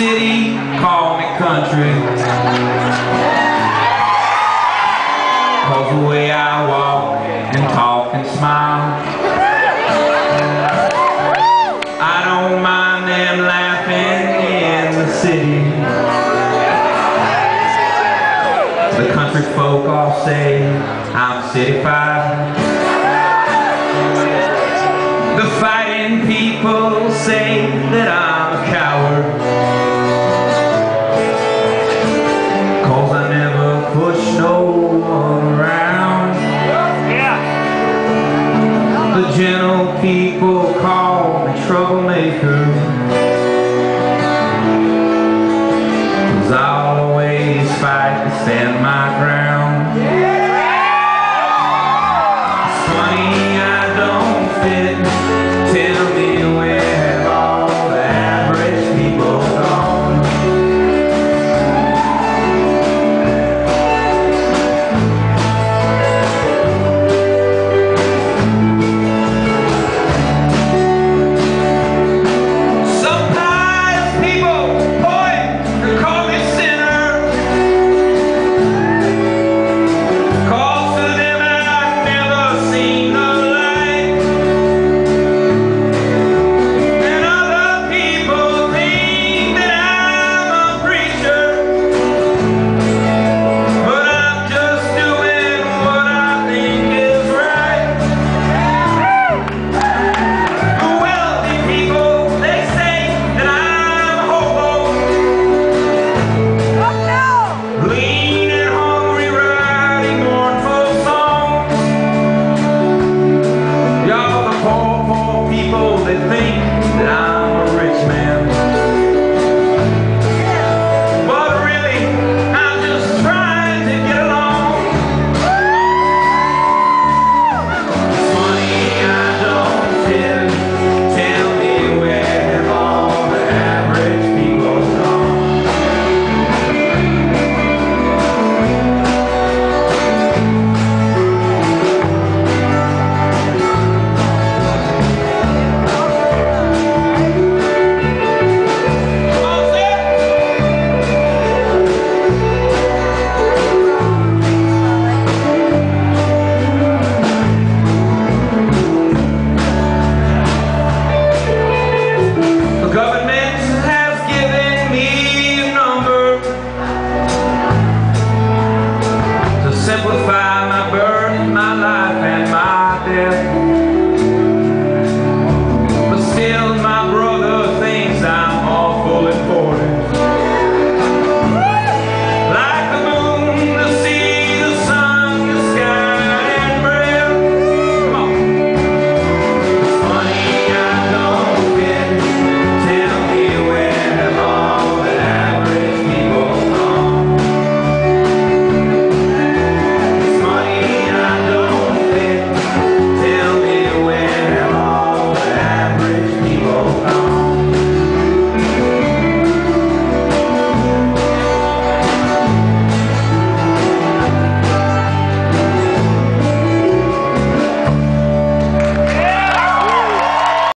city, call me country. Cause the way I walk and talk and smile. I don't mind them laughing in the city. The country folk all say I'm cityfied. The fighting people say that I'm gentle people call me troublemaker.